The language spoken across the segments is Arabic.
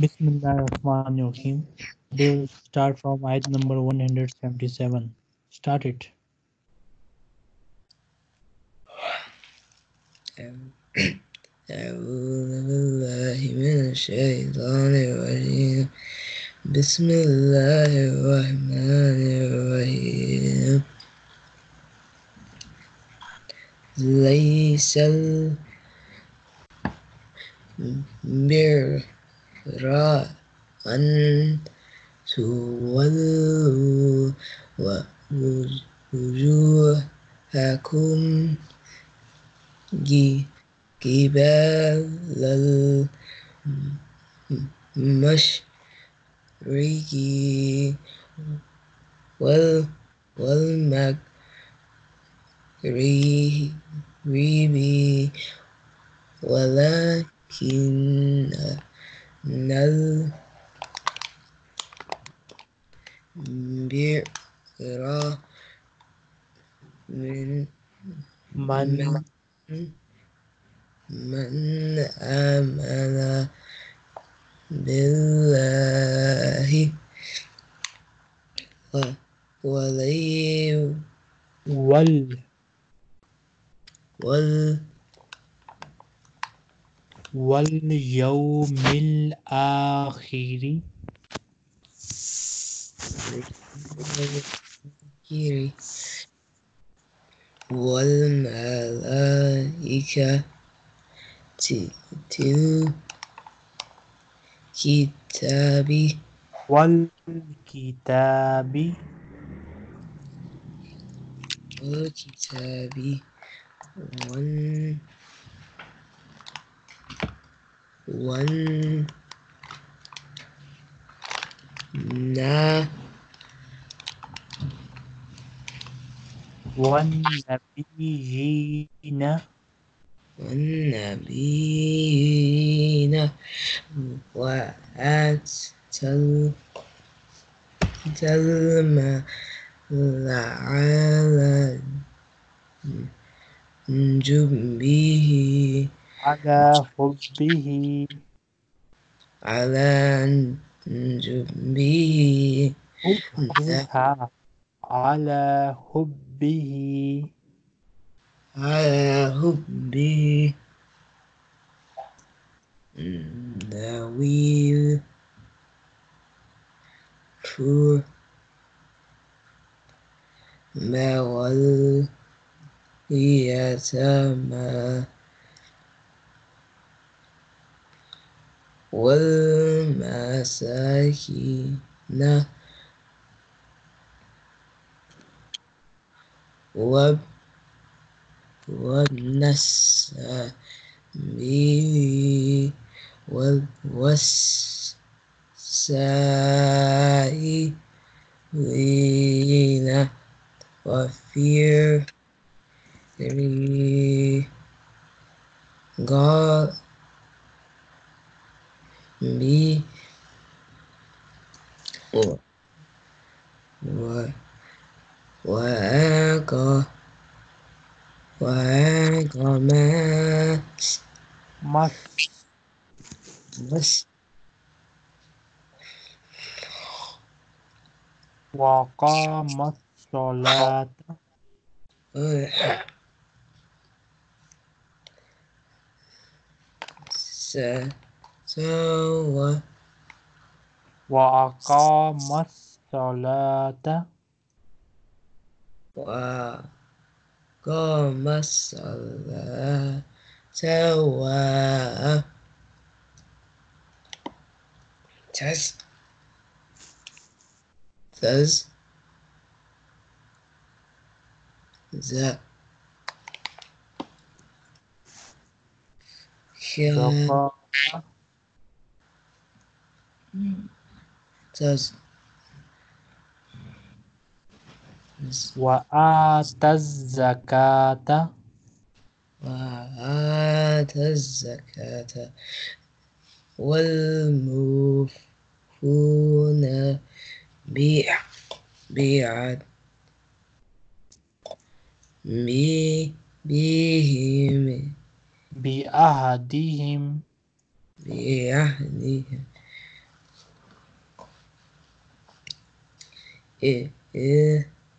Bismillahirrahmanirrahim. We'll start from ayat number 177. Start it. أعوذ بالله من الشيطان الرجيم بسم الله الرحمن الرحيم ليس البر أن تولوا وجوهكم قبل المشرق والمغرب ولكن البر من Man من آمن بالله و- واليوم wal وال واليوم الآخر. والملائكة تل كتاب والكتاب والكتاب وال وال نا والنبيين والنبيين وآتى المال على جنبه على حبه. على حبها على حبه. على حبه. ذوي القربى واليتامى والمساكين وب والنسبي والسائلين وفي قال بي و و وأقى وأقامت مس بس وقام الصلاة سوى وأقام الصلاة وقام الصلاة سواء تز تز ز كان تز وآتى الزكاة وآتى الزكاة والموفون بع- بعد بهم بأهدهم. بعهدهم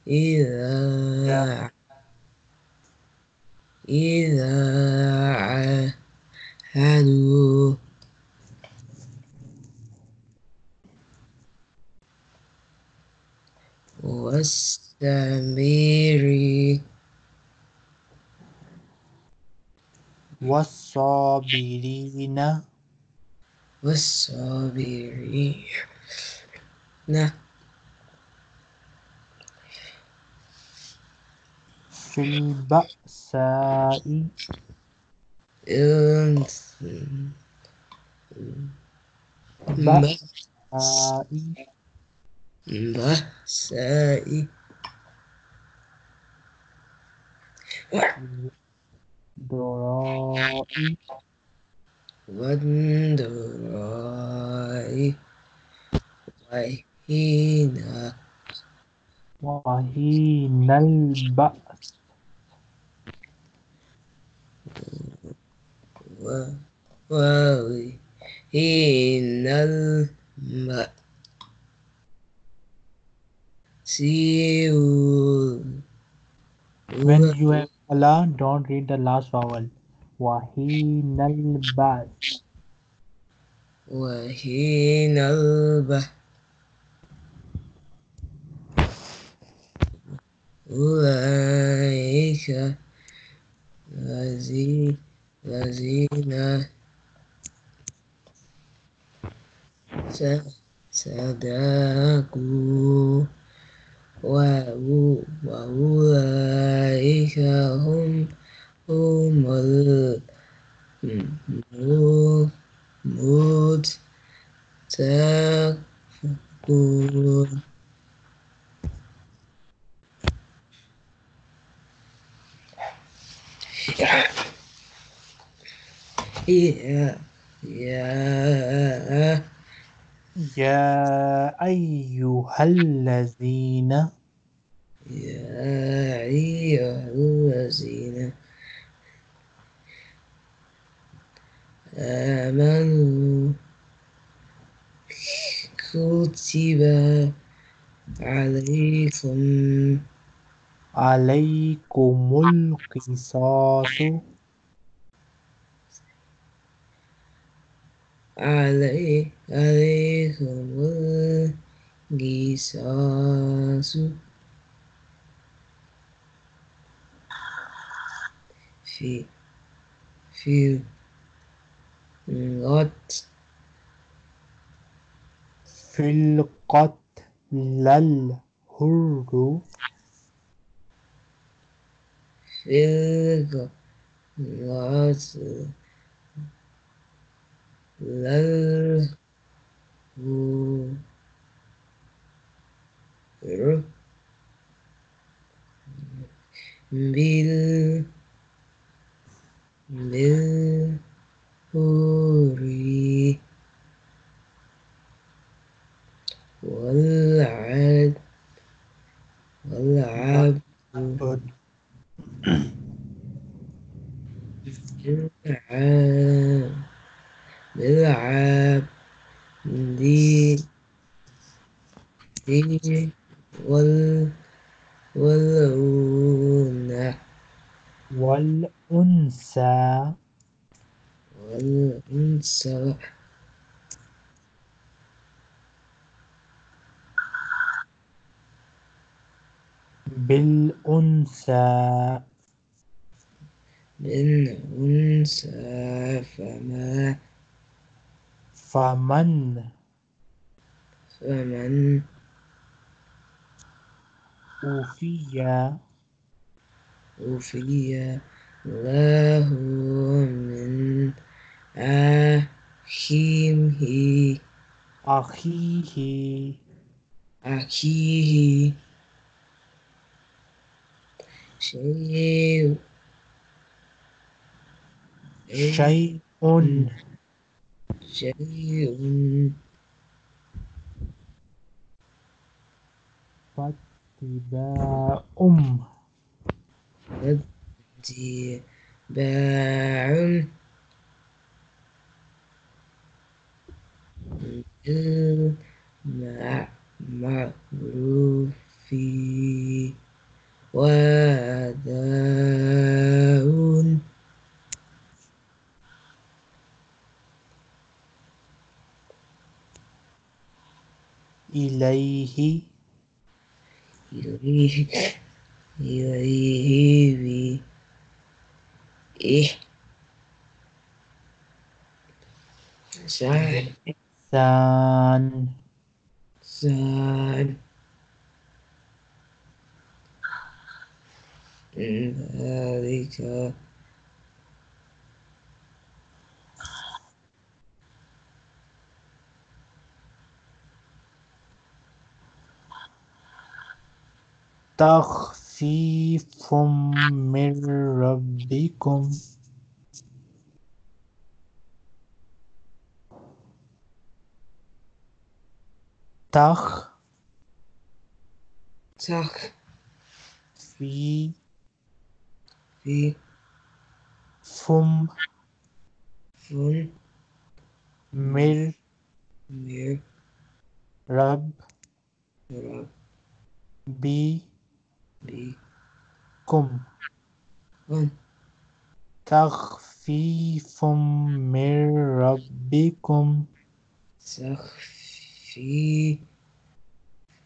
إذا إذا عاهدوا واستمري والصابرين والصابرين في البأساء إنس- بأساء بأساء ضراء والضراء وحين وحين البأس و- وحين المسير When you have Allah, don't read the last vowel. وحين البأس وحين البحر أولئك الذي- الذين س- صدقوا وأو- وأولئك هم هم المتقون يا يا يا أيها الذين يا أيها الذين آمنوا كتب عليكم عليكم القصاص علي عليكم القصاص في في القتل في القتل الحر في القتل الحر بال بالحور والعد والعبد وال والأنثى. والأنثى. والأنثى بالأنثى. من أنثى فما فمن؟ فمن؟ أوفي أوفي له من أخيه. أخيه. أخيه. شيء. شيء. شيء. باء يبدي باع معروف وداء إليه إليه بي إيه سان سان سان ذلك تخفيف من ربكم. تخ. تخ. في. في. فم. فن مر. مير رب. رب. بي. بي كم كم تخفيف من ربكم. تخفي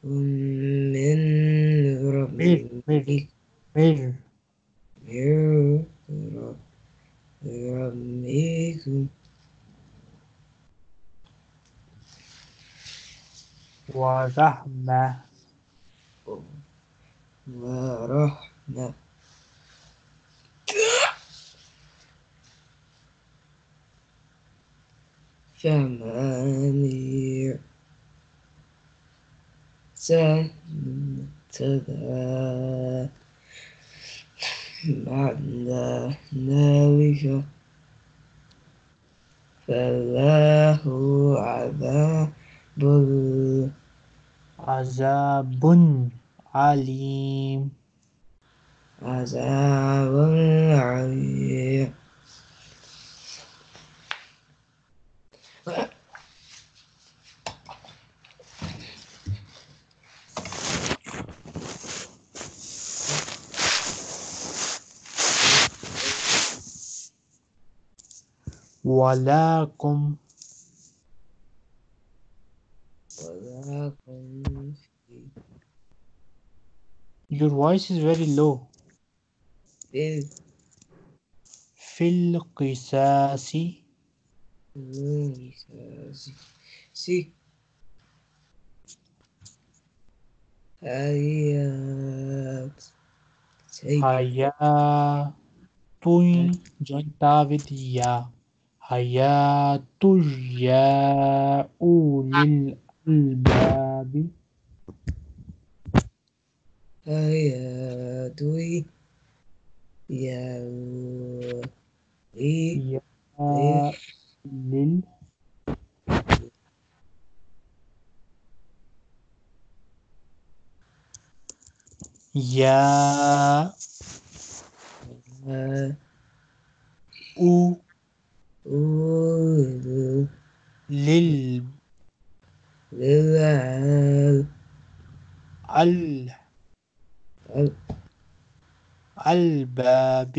من مر مر ربك مر من رب ربكم. ورحمة. ورحمة ثمانية سنتذا بعد ذلك فله عذاب عذاب عليم عذاب عليم ولكم في Your voice is very low. في في القصاص القصاص سي آيات سي حياة جنتاويد يا حياة يا أولي الألباب آيات يا إيه يا أولي. يا أولي أولو الألباب للعال الباب.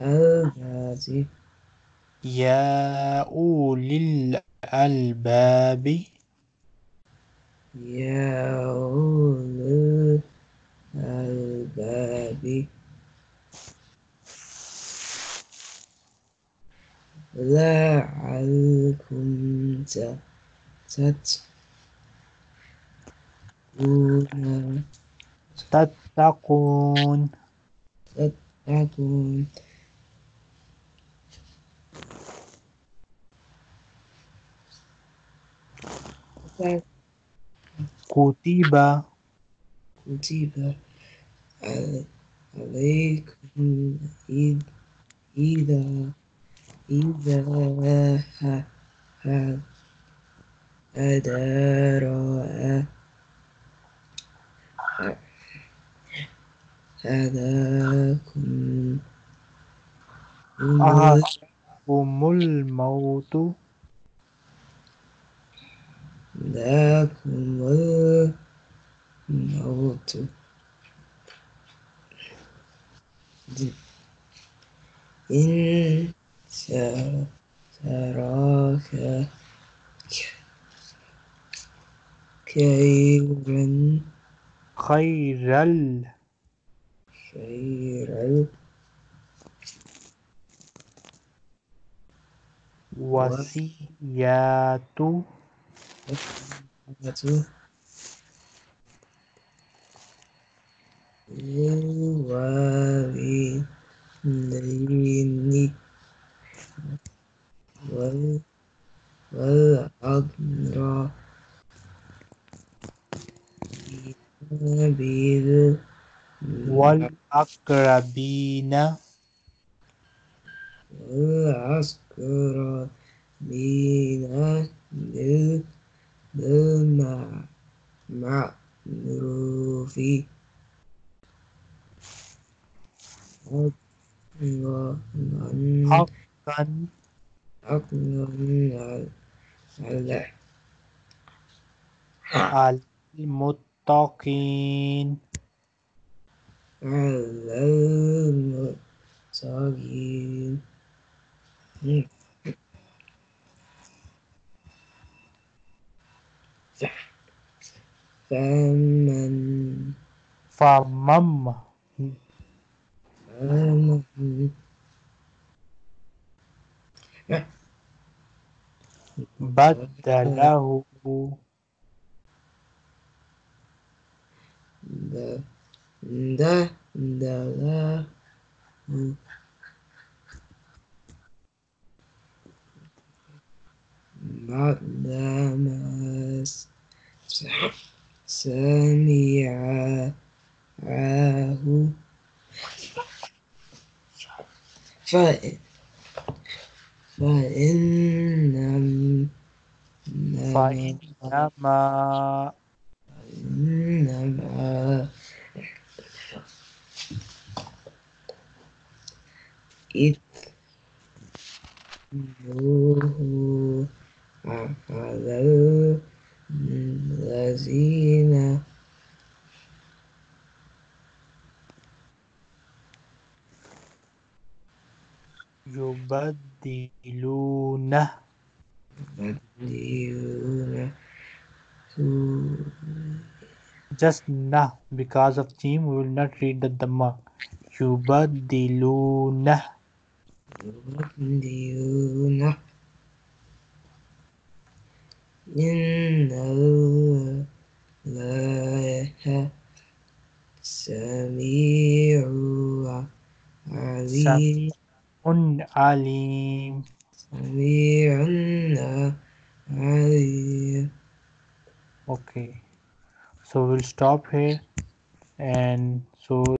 الباب. يا أولي الألباب يا أولي الألباب لعلكم تتقون. تتقون تتقون. كتب. كتب عل- عليكم إذ إذا إذا ه- هداكم أحدكم الموت. ذاكم الموت. إن تراك خيرا. خير ال خير ال وصيات وصية للوالدين وال والأقربين بال والأقربين والأقربين بال بالمعروف حقا حقا حقا على على المتقين على المتقين فمن فمن بدله ده ده ده بعد ما س- سمعه. فإن فإنما إنما إثمه على الذين يبدلونه يبدلون just nah because of theme we will not read the dhamma يبدلونه يبدلون إن الله سميع عليم un alim سميع عليم okay so we'll stop here and so